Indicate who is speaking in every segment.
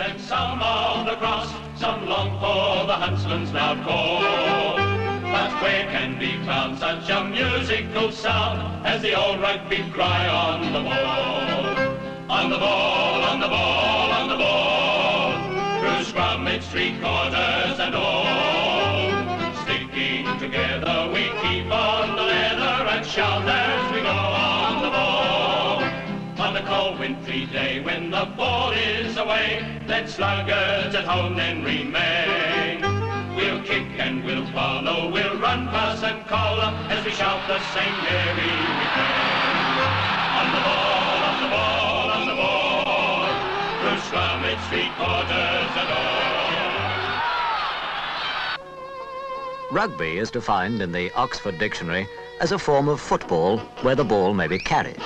Speaker 1: and some on the cross, some long for the huntsman's loud call. But where can be found such a musical sound as the old rugby cry on the ball? On the ball, on the ball, on the ball, through scrum, it's three quarters and all. Sticking together we keep on the leather and shout as we go on. On wintry day when the ball is away, let sluggards at home then remain. We'll kick and we'll follow, we'll run, pass and call as we shout the same merry refrain. On the ball, on the ball, on the ball, through scrum it's three quarters and all.
Speaker 2: Rugby is defined in the Oxford Dictionary as a form of football where the ball may be carried.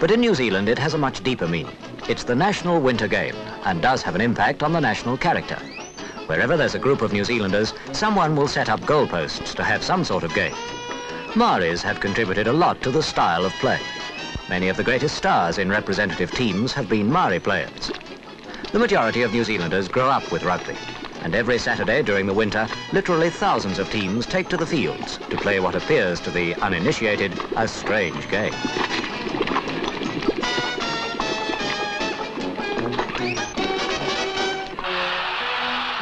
Speaker 2: But in New Zealand it has a much deeper meaning. It's the national winter game and does have an impact on the national character. Wherever there's a group of New Zealanders, someone will set up goalposts to have some sort of game. Maoris have contributed a lot to the style of play. Many of the greatest stars in representative teams have been Maori players. The majority of New Zealanders grow up with rugby, and every Saturday during the winter, literally thousands of teams take to the fields to play what appears to the uninitiated a strange game.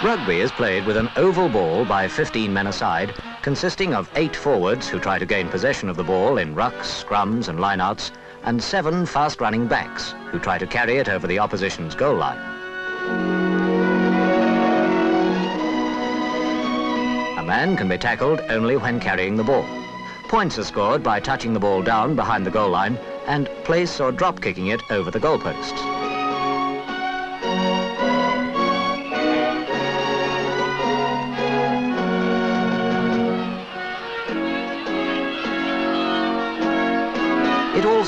Speaker 2: Rugby is played with an oval ball by 15 men aside, consisting of eight forwards who try to gain possession of the ball in rucks, scrums and lineouts, and seven fast-running backs who try to carry it over the opposition's goal line. A man can be tackled only when carrying the ball. Points are scored by touching the ball down behind the goal line and place or drop kicking it over the goalposts.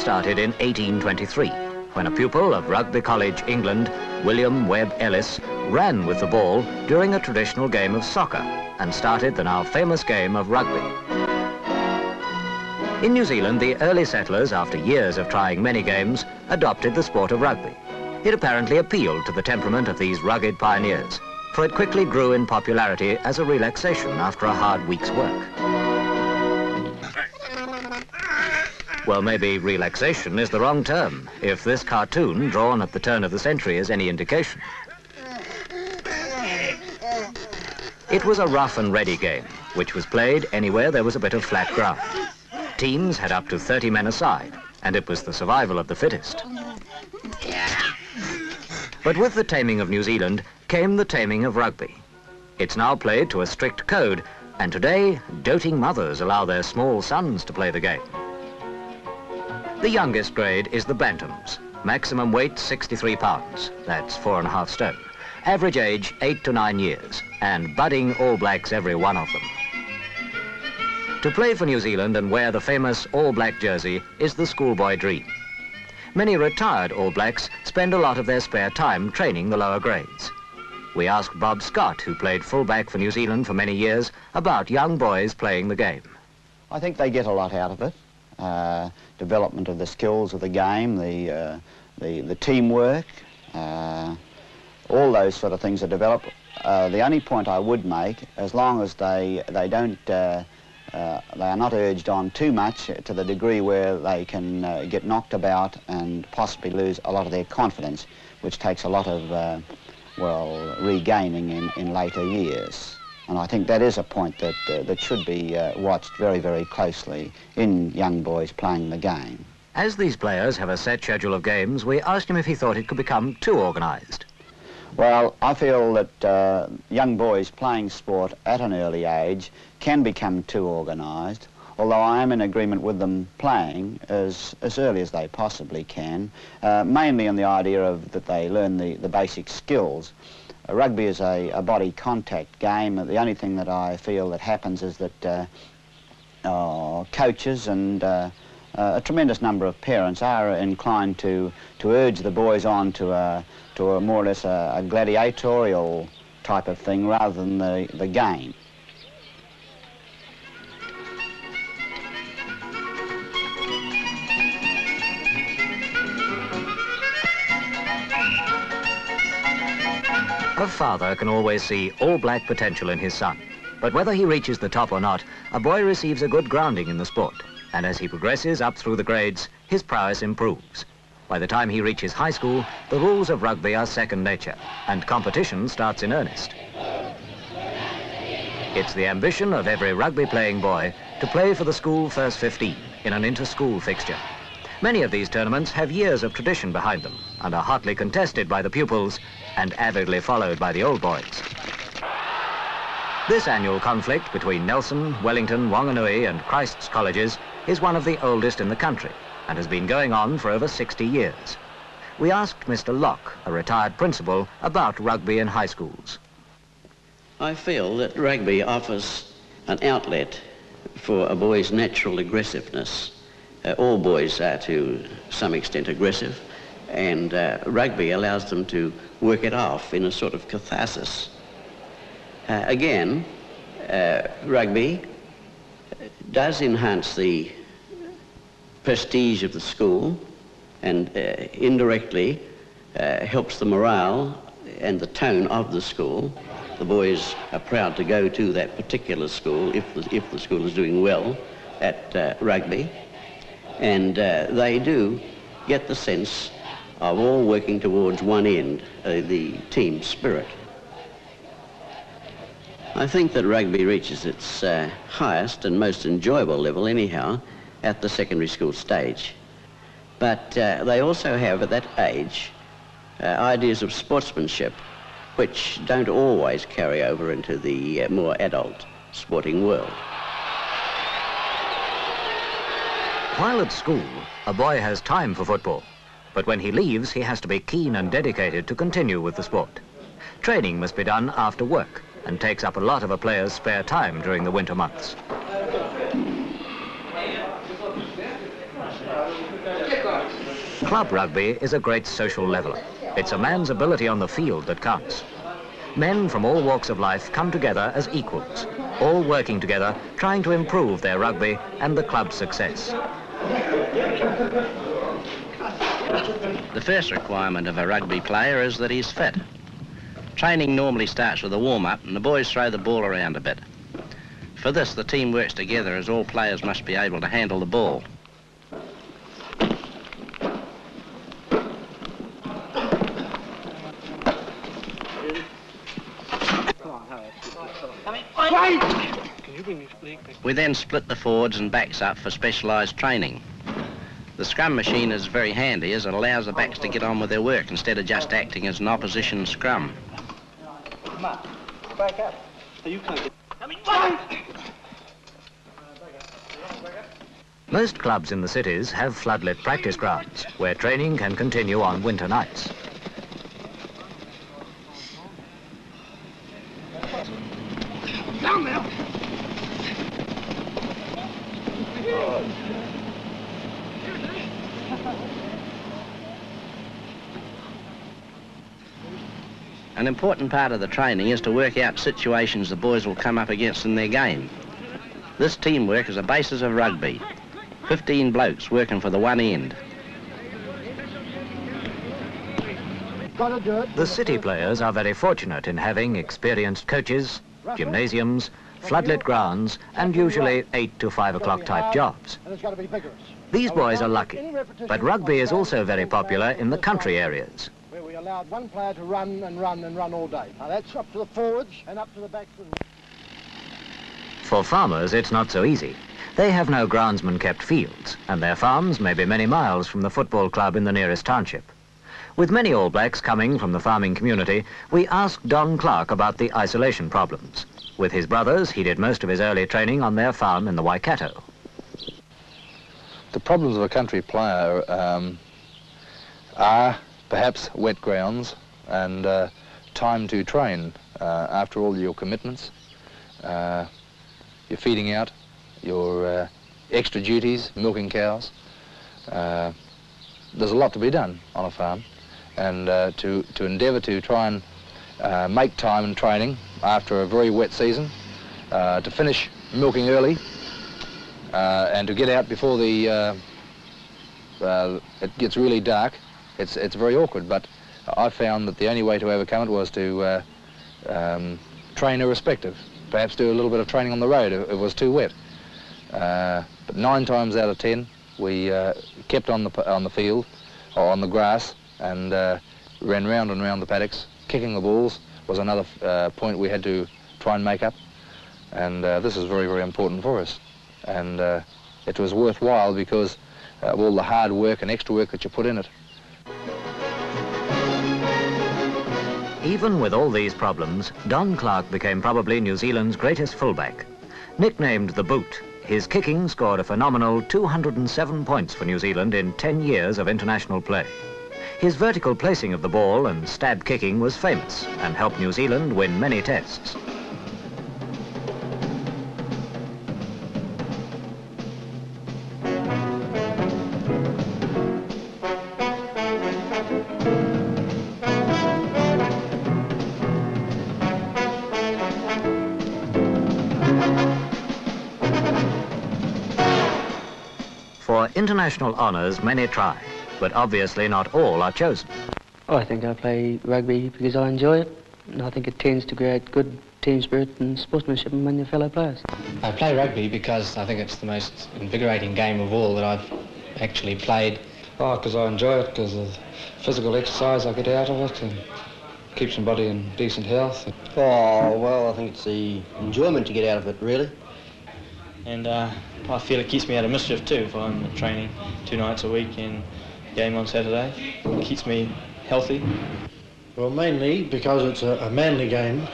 Speaker 2: Started in 1823, when a pupil of Rugby College, England, William Webb Ellis, ran with the ball during a traditional game of soccer and started the now famous game of rugby. In New Zealand, the early settlers, after years of trying many games, adopted the sport of rugby. It apparently appealed to the temperament of these rugged pioneers, for it quickly grew in popularity as a relaxation after a hard week's work. Well, maybe relaxation is the wrong term, if this cartoon, drawn at the turn of the century, is any indication. It was a rough and ready game, which was played anywhere there was a bit of flat ground. Teams had up to 30 men aside, and it was the survival of the fittest. But with the taming of New Zealand came the taming of rugby. It's now played to a strict code, and today, doting mothers allow their small sons to play the game. The youngest grade is the Bantams. Maximum weight 63 pounds. That's four and a half stone. Average age eight to nine years. And budding All Blacks every one of them. To play for New Zealand and wear the famous All Black jersey is the schoolboy dream. Many retired All Blacks spend a lot of their spare time training the lower grades. We asked Bob Scott, who played fullback for New Zealand for many years, about young boys playing the game.
Speaker 3: I think they get a lot out of it. Uh, development of the skills of the game, the, uh, the, the, teamwork, uh, all those sort of things are developed. Uh, the only point I would make, as long as they, they don't, uh, uh, they are not urged on too much to the degree where they can get knocked about and possibly lose a lot of their confidence, which takes a lot of, well, regaining in, in later years. And I think that is a point that, uh, that should be uh, watched very, very closely in young boys playing the game.
Speaker 2: As these players have a set schedule of games, we asked him if he thought it could become too organised.
Speaker 3: Well, I feel that uh, young boys playing sport at an early age can become too organised, although I am in agreement with them playing as, as early as they possibly can, uh, mainly on the idea of that they learn the, the basic skills. Rugby is a, a, body contact game. The only thing that I feel that happens is that uh, coaches and uh, uh, a tremendous number of parents are inclined to, to urge the boys on to a, to a more or less a, a gladiatorial type of thing rather than the, the game.
Speaker 2: A father can always see all black potential in his son. But whether he reaches the top or not, a boy receives a good grounding in the sport. And as he progresses up through the grades, his prowess improves. By the time he reaches high school, the rules of rugby are second nature, and competition starts in earnest. It's the ambition of every rugby-playing boy to play for the school first 15 in an inter-school fixture. Many of these tournaments have years of tradition behind them and are hotly contested by the pupils and avidly followed by the old boys. This annual conflict between Nelson, Wellington, Wanganui and Christ's colleges is one of the oldest in the country and has been going on for over 60 years. We asked Mr. Locke, a retired principal, about rugby in high schools.
Speaker 4: I feel that rugby offers an outlet for a boy's natural aggressiveness all boys are to some extent aggressive, and uh, rugby allows them to work it off in a sort of catharsis. Uh, again, uh, rugby does enhance the prestige of the school and uh, indirectly uh, helps the morale and the tone of the school. The boys are proud to go to that particular school if the, if the school is doing well at rugby and uh, they do get the sense of all working towards one end, uh, the team spirit. I think that rugby reaches its uh, highest and most enjoyable level anyhow at the secondary school stage. But uh, they also have at that age uh, ideas of sportsmanship which don't always carry over into the uh, more adult sporting world.
Speaker 2: While at school, a boy has time for football, but when he leaves, he has to be keen and dedicated to continue with the sport. Training must be done after work and takes up a lot of a player's spare time during the winter months. Club rugby is a great social leveler. It's a man's ability on the field that counts. Men from all walks of life come together as equals, all working together, trying to improve their rugby and the club's success.
Speaker 5: The first requirement of a rugby player is that he's fit. Training normally starts with a warm-up and the boys throw the ball around a bit. For this, the team works together as all players must be able to handle the ball. We then split the forwards and backs up for specialised training. The scrum machine is very handy as it allows the backs to get on with their work instead of just acting as an opposition scrum. Come on, back up. you can't
Speaker 2: Most clubs in the cities have floodlit practice grounds where training can continue on winter nights. Down there!
Speaker 5: Oh, An important part of the training is to work out situations the boys will come up against in their game. This teamwork is the basis of rugby. 15 blokes working for the one end.
Speaker 2: The city players are very fortunate in having experienced coaches, gymnasiums, floodlit grounds, and usually 8 to 5 o'clock type jobs. These boys are lucky, but rugby is also very popular in the country areas
Speaker 6: allowed one player to run and run and run all day. Now that's up to the forwards and up to the backs.
Speaker 2: For farmers, it's not so easy. They have no groundsman-kept fields, and their farms may be many miles from the football club in the nearest township. With many All Blacks coming from the farming community, we asked Don Clarke about the isolation problems. With his brothers, he did most of his early training on their farm in the Waikato.
Speaker 7: The problems of a country player um, are perhaps wet grounds and uh, time to train uh, after all your commitments, uh, your feeding out, your uh, extra duties, milking cows. Uh, there's a lot to be done on a farm and uh, to, to endeavour to try and make time in training after a very wet season, to finish milking early and to get out before the it gets really dark it's, it's very awkward, but I found that the only way to overcome it was to uh, um, train irrespective. Perhaps do a little bit of training on the road if it was too wet. Uh, but nine times out of ten, we uh, kept on the on the field or on the grass and uh, ran round and round the paddocks. Kicking the balls was another uh, point we had to try and make up, and uh, this is very very important for us. And it was worthwhile because of all the hard work and extra work that you put in it.
Speaker 2: Even with all these problems, Don Clarke became probably New Zealand's greatest fullback. Nicknamed the Boot, his kicking scored a phenomenal 207 points for New Zealand in 10 years of international play. His vertical placing of the ball and stab kicking was famous and helped New Zealand win many tests. International honours, many try, but obviously not all are chosen.
Speaker 8: Oh, I think I play rugby because I enjoy it, and I think it tends to create good team spirit and sportsmanship among your fellow players.
Speaker 9: I play rugby because I think it's the most invigorating game of all that I've actually played.
Speaker 10: Oh, because I enjoy it, because of the physical exercise I get out of it, and keeps my body in decent health.
Speaker 11: Oh, well, I think it's the enjoyment you get out of it, really.
Speaker 12: And uh, I feel it keeps me out of mischief too if I'm training two nights a week and game on Saturday. It keeps me healthy.
Speaker 13: Well, mainly because it's a, a manly game.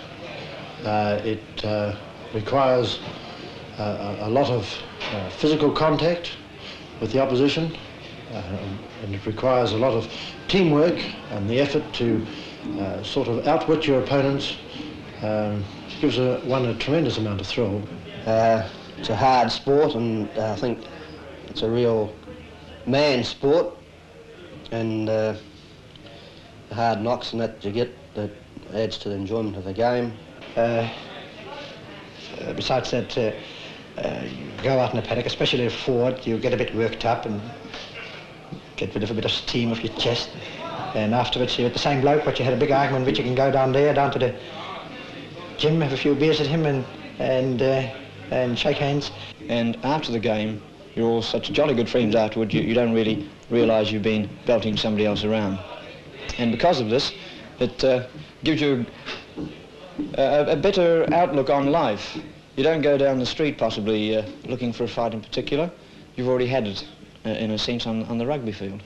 Speaker 13: Uh, it uh, requires uh, a, a lot of uh, physical contact with the opposition, uh, and it requires a lot of teamwork and the effort to uh, sort of outwit your opponents. Um, gives a, one a tremendous amount of thrill.
Speaker 11: It's a hard sport, and I think it's a real man sport, and the hard knocks and that you get that adds to the enjoyment of the game.
Speaker 14: Uh, besides that, uh, uh, you go out in a paddock, especially forward, you get a bit worked up and get rid of a bit of steam off your chest. And afterwards, you're the same bloke, but you had a big argument with, you can go down there, down to the gym, have a few beers with him and, and, uh, and shake hands.
Speaker 15: And after the game, you're all such jolly good friends afterward, you, you don't really realise you've been belting somebody else around. And because of this, it uh, gives you a, a, better outlook on life. You don't go down the street possibly uh, looking for a fight in particular. You've already had it, uh, in a sense, on, on the rugby field.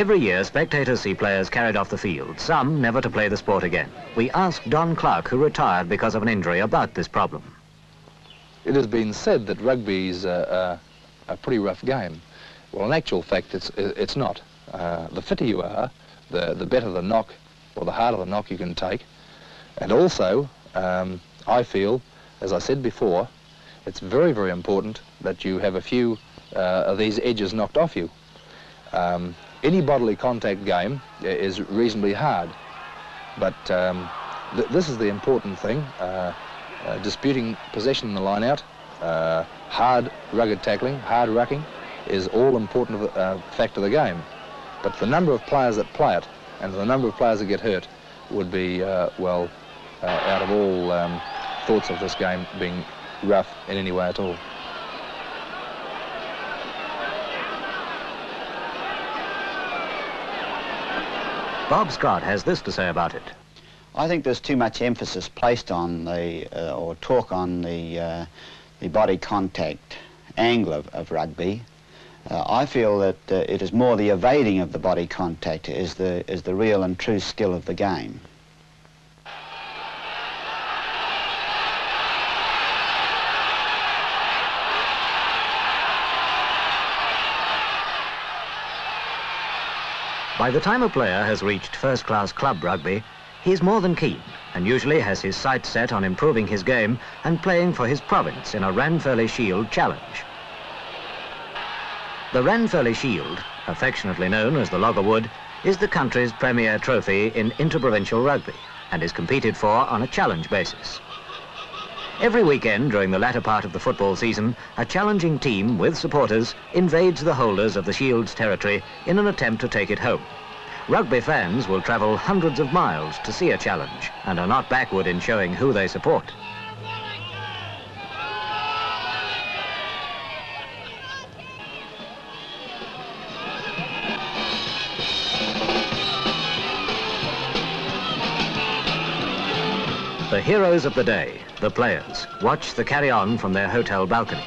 Speaker 2: Every year, spectators see players carried off the field, some never to play the sport again. We asked Don Clarke, who retired because of an injury, about this problem.
Speaker 7: It has been said that rugby is a, a, a pretty rough game. Well, in actual fact, it's, it's not. Uh, the fitter you are, the, the better the knock or the harder the knock you can take. And also, um, I feel, as I said before, it's very, very important that you have a few uh, of these edges knocked off you. Um, any bodily contact game is reasonably hard, but um, th this is the important thing. Uh, uh, disputing possession in the line-out, uh, hard, rugged tackling, hard rucking, is all important uh, fact of the game. But the number of players that play it and the number of players that get hurt would be, uh, well, uh, out of all um, thoughts of this game being rough in any way at all.
Speaker 2: Bob Scott has this to say about it.
Speaker 3: I think there's too much emphasis placed on the, uh, or talk on the, uh, the body contact angle of, of rugby. Uh, I feel that uh, it is more the evading of the body contact is the, is the real and true skill of the game.
Speaker 2: By the time a player has reached first-class club rugby, he is more than keen and usually has his sights set on improving his game and playing for his province in a Ranfurly Shield challenge. The Ranfurly Shield, affectionately known as the Log o' Wood, is the country's premier trophy in interprovincial rugby and is competed for on a challenge basis. Every weekend during the latter part of the football season, a challenging team with supporters invades the holders of the Shield's territory in an attempt to take it home. Rugby fans will travel hundreds of miles to see a challenge and are not backward in showing who they support. Heroes of the day, the players, watch the carry-on from their hotel balcony.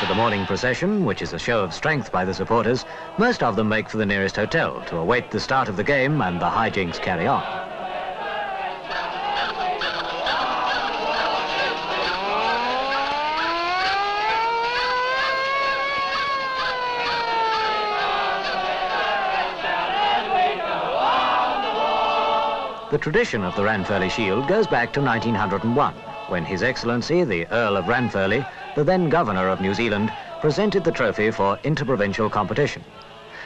Speaker 2: After the morning procession, which is a show of strength by the supporters, most of them make for the nearest hotel to await the start of the game and the hijinks carry on. The tradition of the Ranfurly Shield goes back to 1901, when His Excellency, the Earl of Ranfurly, the then Governor of New Zealand, presented the trophy for interprovincial competition.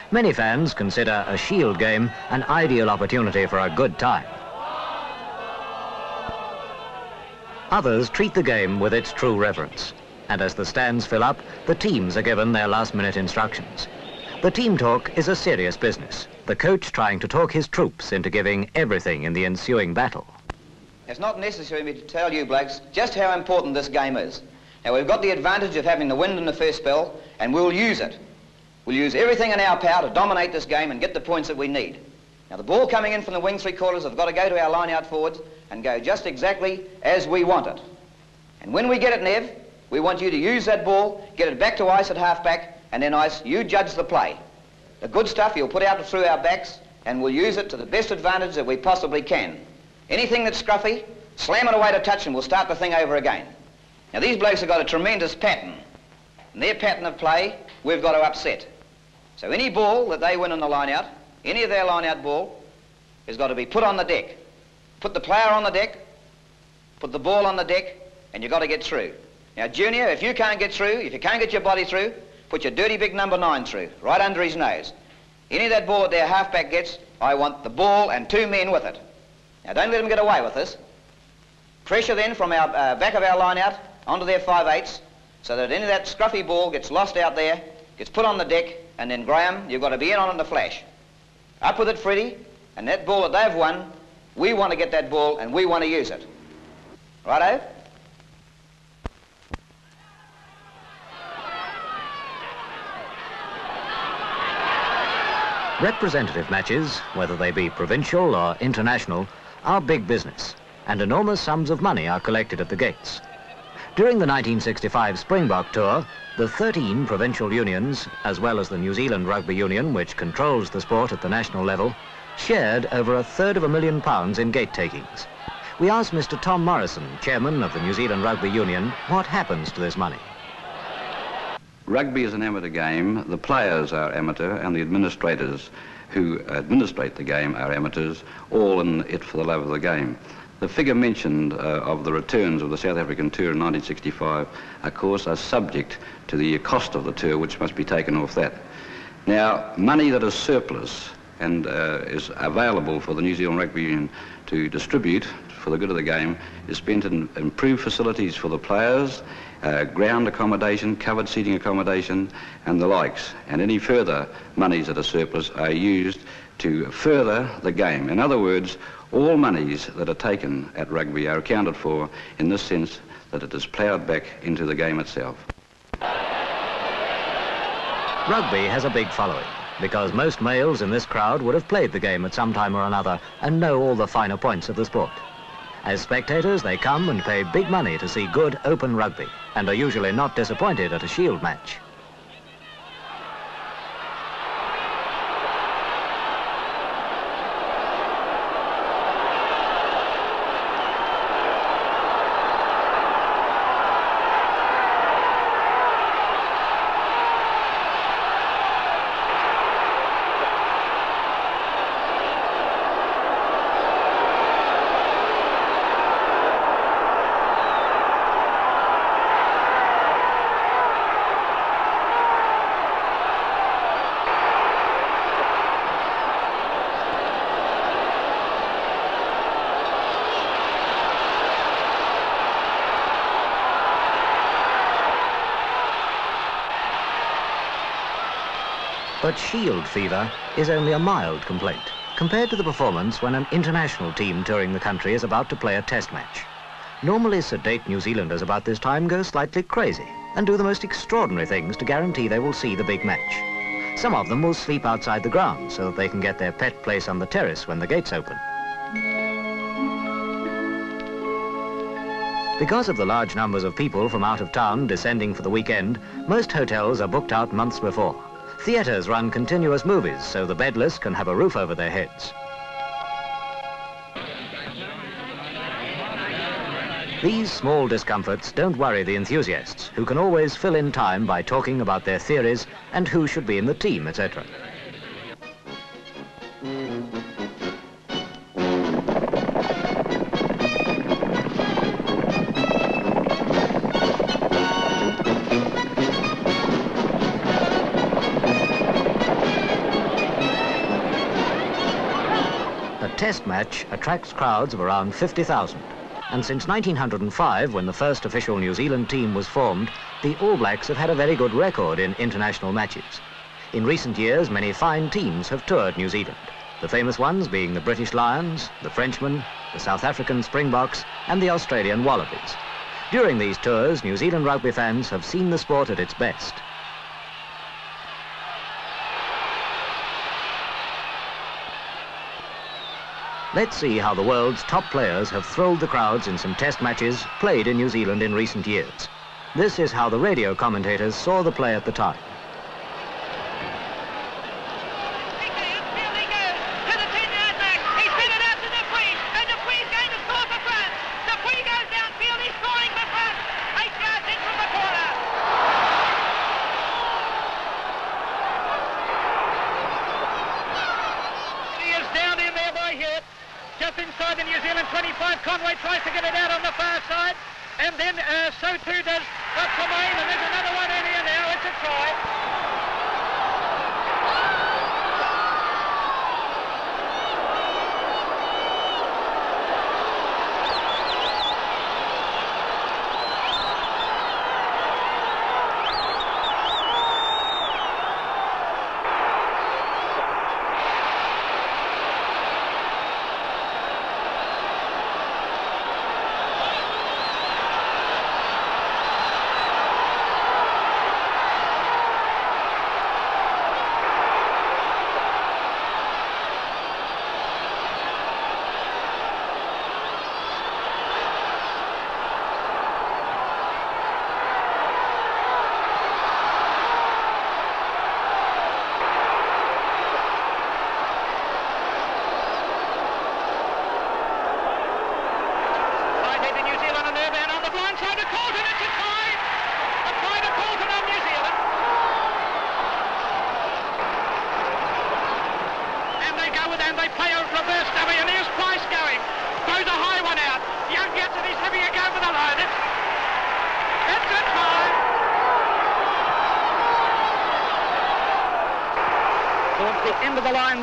Speaker 2: Many fans consider a Shield game an ideal opportunity for a good time. Others treat the game with its true reverence, and as the stands fill up, the teams are given their last-minute instructions. The team talk is a serious business, the coach trying to talk his troops into giving everything in the ensuing battle.
Speaker 16: It's not necessary for me to tell you blokes just how important this game is. Now we've got the advantage of having the wind in the first spell and we'll use it. We'll use everything in our power to dominate this game and get the points that we need. Now the ball coming in from the wing three quarters have got to go to our line out forwards and go just exactly as we want it. And when we get it, Nev, we want you to use that ball, get it back to ice at half-back, and then ice, you judge the play. The good stuff you'll put out through our backs and we'll use it to the best advantage that we possibly can. Anything that's scruffy, slam it away to touch and we'll start the thing over again. Now these blokes have got a tremendous pattern. And their pattern of play, we've got to upset. So any ball that they win in the line-out, any of their line-out ball, has got to be put on the deck. Put the player on the deck, put the ball on the deck, and you've got to get through. Now, Junior, if you can't get through, if you can't get your body through, put your dirty big number nine through, right under his nose. Any of that ball that their halfback gets, I want the ball and two men with it. Now, don't let them get away with this. Pressure then from our uh, back of our line out onto their five eights, so that any of that scruffy ball gets lost out there, gets put on the deck, and then, Graham, you've got to be in on it in a flash. Up with it, Freddie, and that ball that they've won, we want to get that ball and we want to use it. Righto?
Speaker 2: Representative matches, whether they be provincial or international, are big business, and enormous sums of money are collected at the gates. During the 1965 Springbok Tour, the 13 provincial unions, as well as the New Zealand Rugby Union, which controls the sport at the national level, shared over a third of a million pounds in gate takings. We asked Mr Tom Morrison, chairman of the New Zealand Rugby Union, what happens to this money.
Speaker 17: Rugby is an amateur game. The players are amateur and the administrators who administrate the game are amateurs, all in it for the love of the game. The figure mentioned uh, of the returns of the South African tour in 1965, of course, are subject to the cost of the tour, which must be taken off that. Now, money that is surplus and uh, is available for the New Zealand Rugby Union to distribute for the good of the game is spent in improved facilities for the players, uh, ground accommodation, covered seating accommodation, and the likes. And any further monies that are surplus are used to further the game. In other words, all monies that are taken at rugby are accounted for in this sense that it is ploughed back into the game itself.
Speaker 2: Rugby has a big following because most males in this crowd would have played the game at some time or another and know all the finer points of the sport. As spectators, they come and pay big money to see good open rugby and are usually not disappointed at a shield match. But shield fever is only a mild complaint compared to the performance when an international team touring the country is about to play a test match. Normally sedate New Zealanders about this time go slightly crazy and do the most extraordinary things to guarantee they will see the big match. Some of them will sleep outside the ground so that they can get their pet place on the terrace when the gates open. Because of the large numbers of people from out of town descending for the weekend, most hotels are booked out months before. Theatres run continuous movies so the bedless can have a roof over their heads. These small discomforts don't worry the enthusiasts, who can always fill in time by talking about their theories and who should be in the team, etc. test match attracts crowds of around 50,000. And since 1905, when the first official New Zealand team was formed, the All Blacks have had a very good record in international matches. In recent years, many fine teams have toured New Zealand, the famous ones being the British Lions, the Frenchmen, the South African Springboks, and the Australian Wallabies. During these tours, New Zealand rugby fans have seen the sport at its best. Let's see how the world's top players have thrilled the crowds in some test matches played in New Zealand in recent years. This is how the radio commentators saw the play at the time.
Speaker 18: Conway tries to get it out on the far side, and then uh, so too does Tremain, and there's another one in here now. It's a try.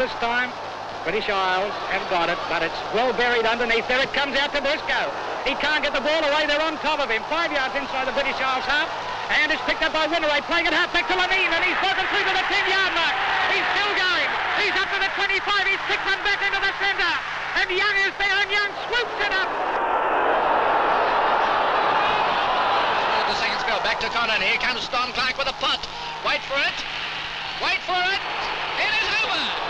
Speaker 18: This time. British Isles have got it, but it's well buried underneath. There it comes out to Briscoe. He can't get the ball away. They're on top of him. Five yards inside the British Isles half. And it's picked up by Whineray, playing it half back to Lineen, and he's broken through to the 10-yard mark. He's still going. He's up to the 25. He's kicked one back into the centre. And Young is there, and Young swoops it up.
Speaker 19: The second spell back to Connor. Here comes Don Clarke with a punt. Wait for it. Wait for. It is over.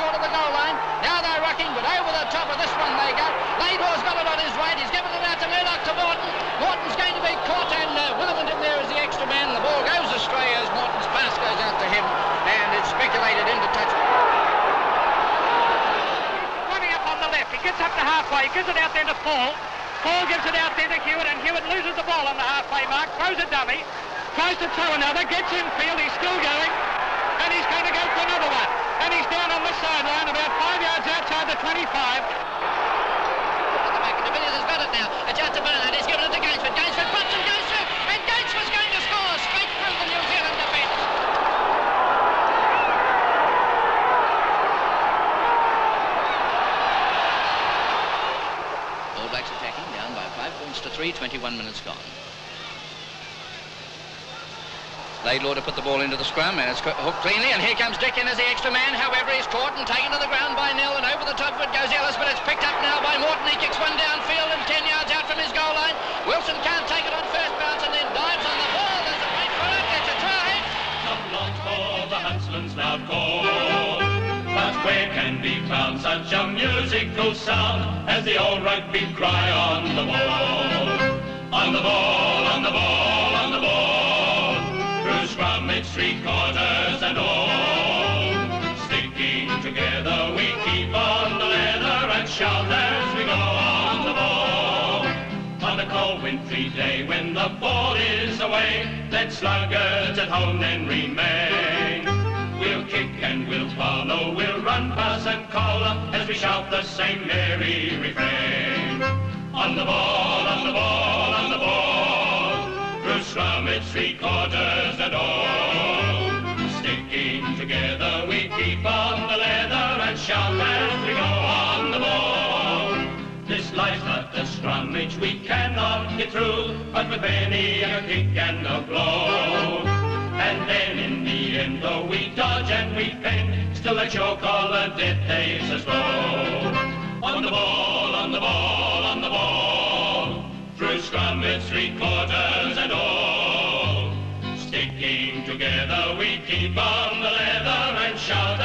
Speaker 19: short of the goal line. Now they're rocking, but over the top of this one they go. Laidlaw's got it on his right. He's given it out to Murdoch to Morton. Morton's going to be caught, and uh, Williment in there is the extra man. The ball goes astray as Morton's pass goes out to him, and it's speculated into touch.
Speaker 18: Running up on the left. He gets He gives it out there to Paul. Paul gives it out there to Hewitt, and Hewitt loses the ball on the halfway mark, throws a dummy, tries to throw another, gets in field, he's still going, and he's going to go for another one and he's down on the sideline about five yards outside the 25.
Speaker 19: At the back of the has got it now. It's out to. He's given it to. 41 minutes gone. Laidlaw to put the ball into the scrum, and it's hooked cleanly, and here comes Dickin as the extra man. However, he's caught and taken to the ground by Nel, and over the top of it goes Ellis, but it's picked up now by Morton. He kicks one downfield and 10 yards out from his goal line. Wilson can't take it on first bounce and then dives on the ball. There's a great for it. It's a try.
Speaker 1: Come long for the huntsman's loud call. But where can be found such a musical sound as the old rugby cry on the wall? On the ball, on the ball, on the ball scrum, it's three quarters and all. Sticking together, we keep on the leather and shout as we go on the ball. On a cold wintry day when the ball is away, let sluggards at home then remain. We'll kick and we'll follow, we'll run, pass and call as we shout the same merry refrain. On the ball, on the ball, on the ball scrum, it's three quarters and all. Sticking together, we keep on the leather and shout as we go on the ball. This life's but a scrummage, we cannot get through, but with many a kick and a blow. And then in the end, though we dodge and we fend, still let your collar death days us go. On the ball, on the ball, strummets, three quarters and all. Sticking together we keep on the leather and shout